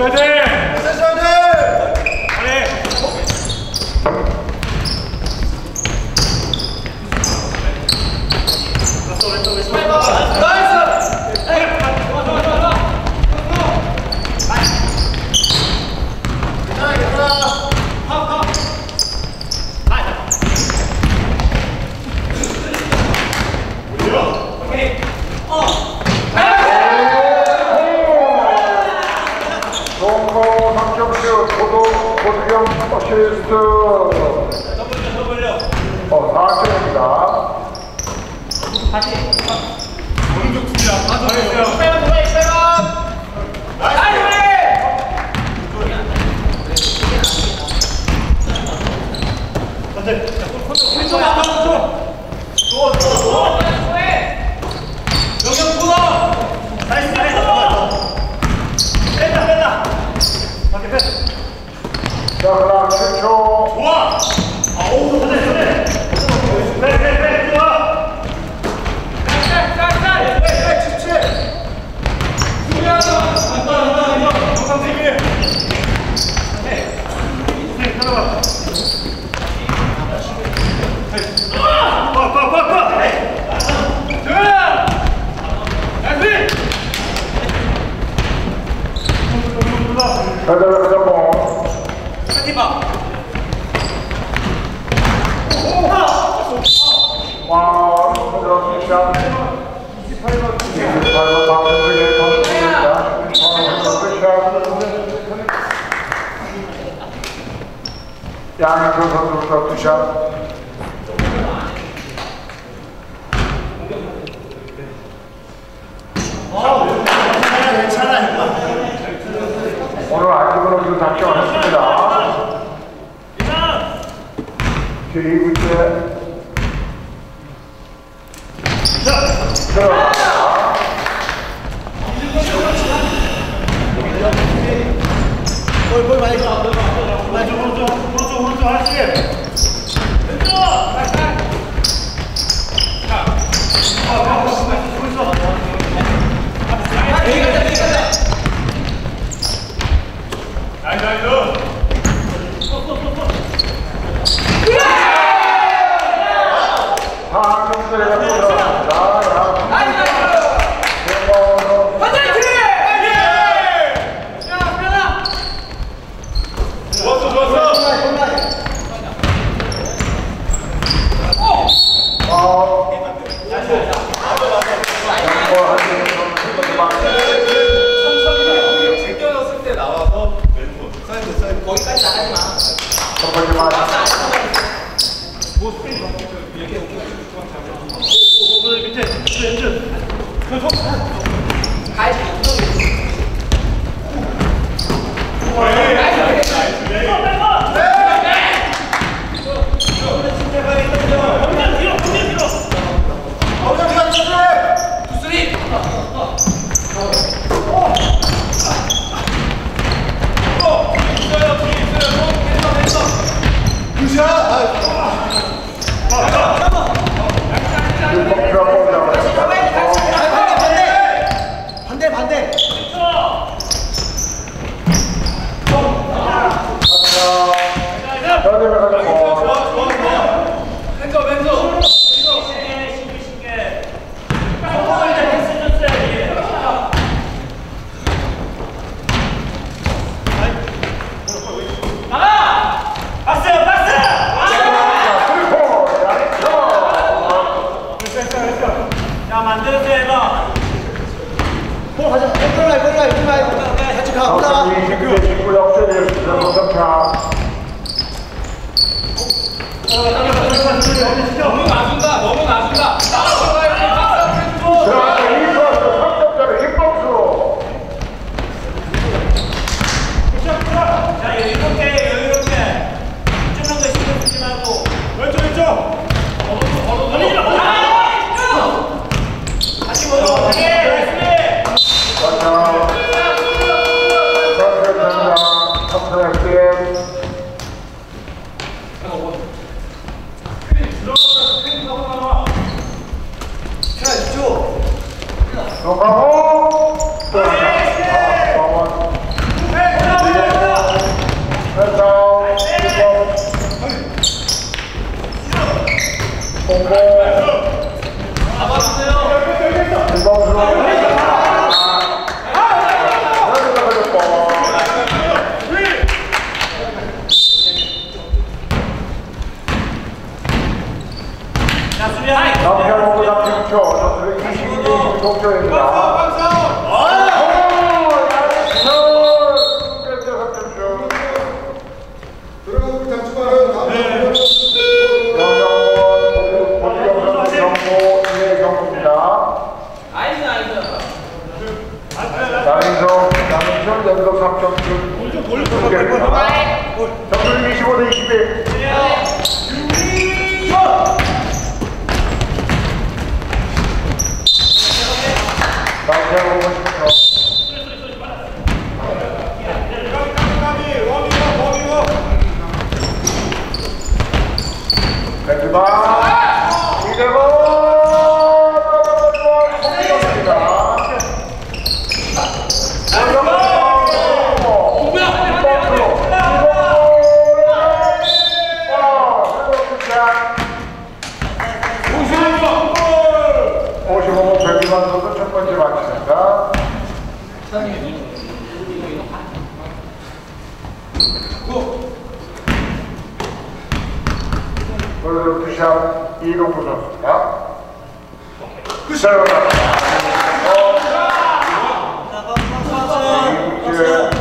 동 호 삼경수 고도 고수경 어시스트 어 4점입니다 자 그다음 7초 배달 배달봉 와, 그런 시간 28번 28번 박은택의 선수입니다. 양현종 선수부터 투샷. 오늘 아직으로 그 작정했습니다. 제2부째 들어갑니다. 상승세가 Dai, dai, dai! 快走！ 너 마칩니다. 오늘 투샷 이동구 선수입니다. 이국제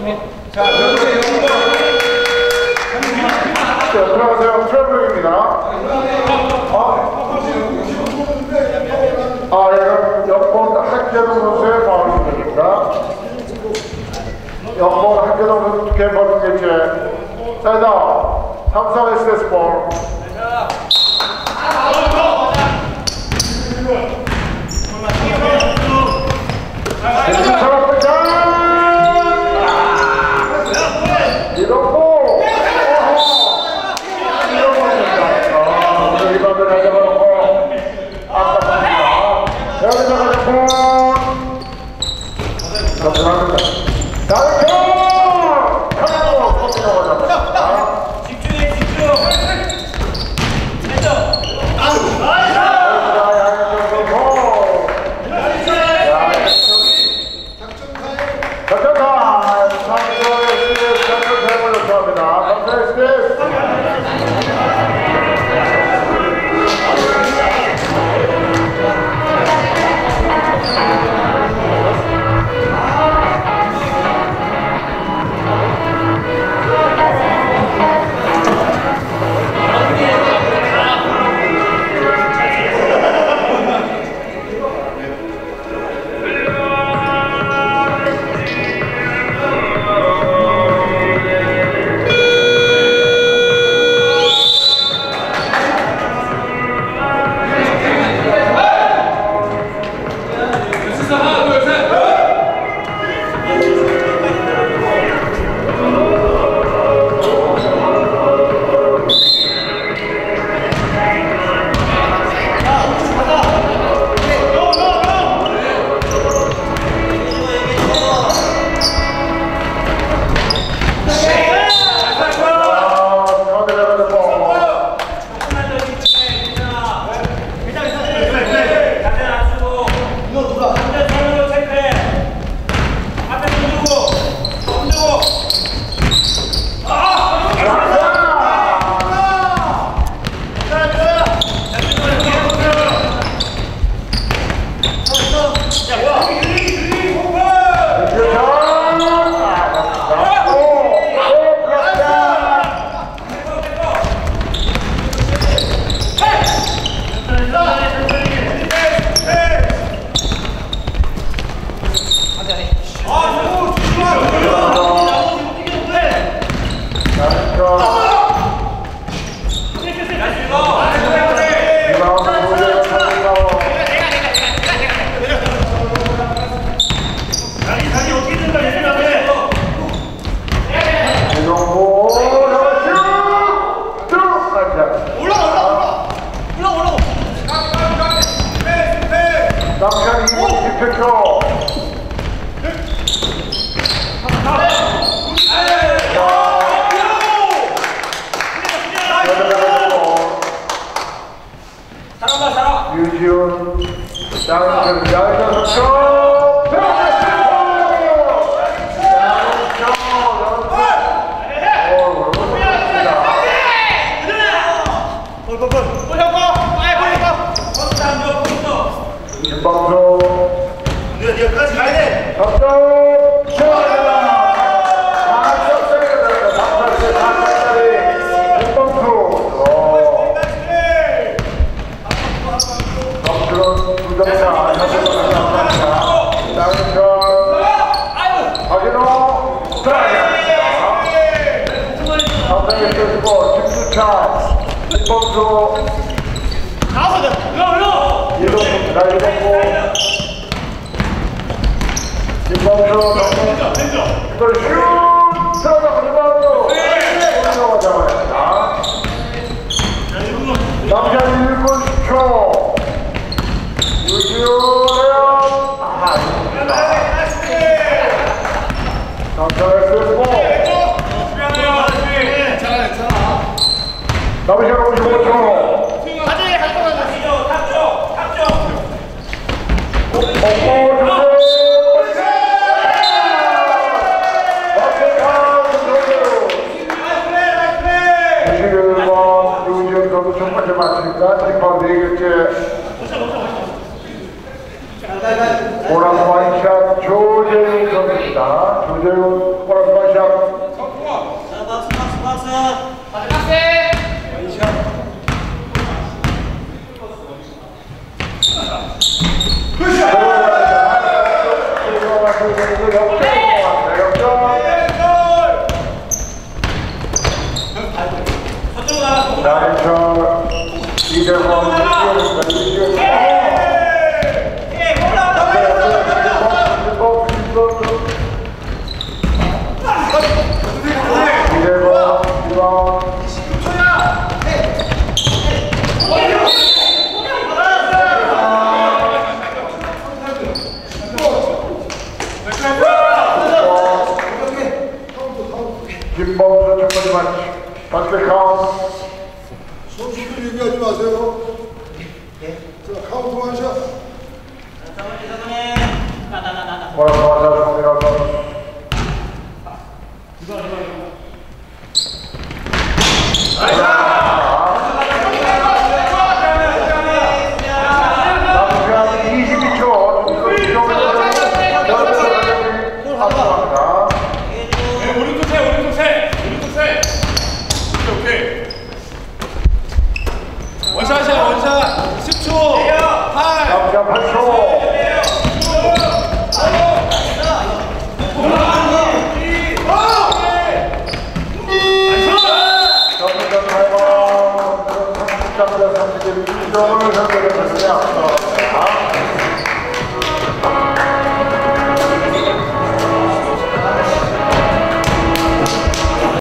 자 현재 영번 자, 들어가세요. 트래블입니다. 아, 예, 여권 학재동 선수의 파울이 됩니다. 여권 학재동 선수 두개 버린 개체. 사이다, 삼성 SS 볼. 이 control. 윤방표 근데 여기까지 가야 돼 박정 자, 1번으로 나와서 가! 가! 남자의 스포 남은 시간 55초 첫 번째 마치니까 지금 네 개째 오락 와인샷 조재훈 선수입니다. 조재훈 오락 와인샷 나인철 이대범 이대범 이범 김범수 첫 번째 마치 바스켓 카운트 선수들 얘기하지 마세요. 자, 카 ましょう。